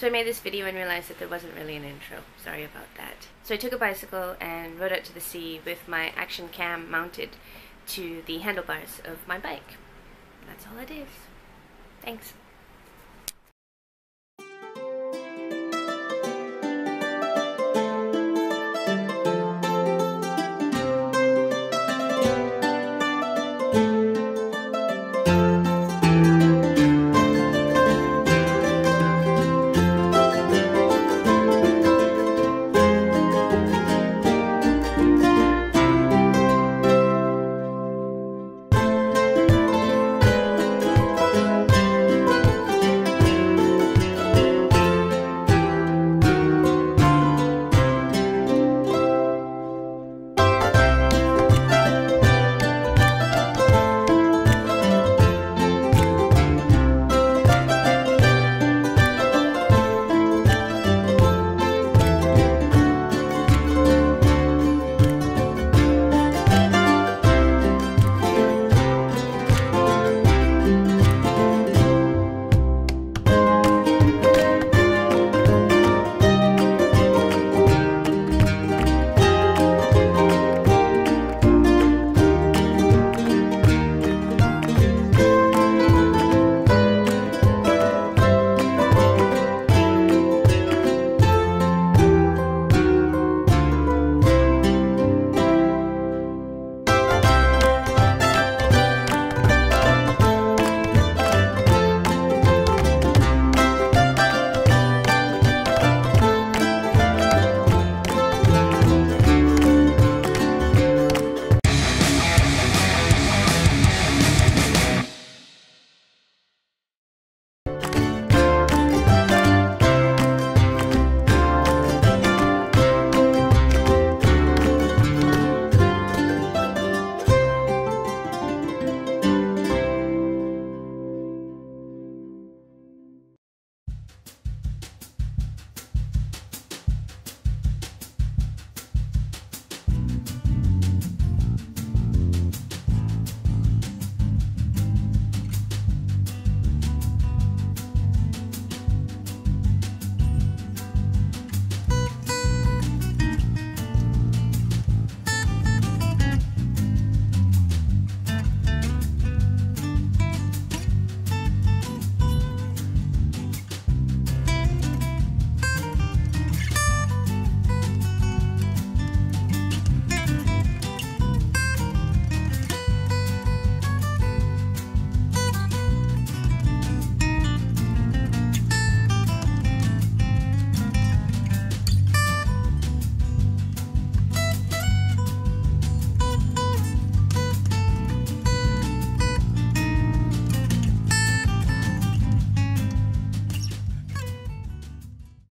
So I made this video and realized that there wasn't really an intro. Sorry about that. So I took a bicycle and rode out to the sea with my action cam mounted to the handlebars of my bike. That's all it is. Thanks.